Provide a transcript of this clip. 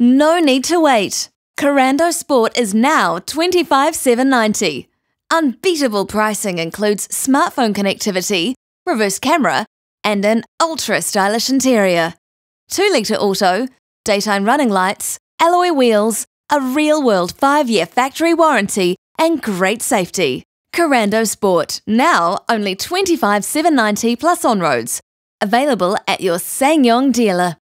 No need to wait. Korando Sport is now 25,790. Unbeatable pricing includes smartphone connectivity, reverse camera, and an ultra stylish interior. 2 litre auto, daytime running lights, alloy wheels, a real world 5 year factory warranty, and great safety. Korando Sport, now only 25,790 plus on roads. Available at your SsangYong dealer.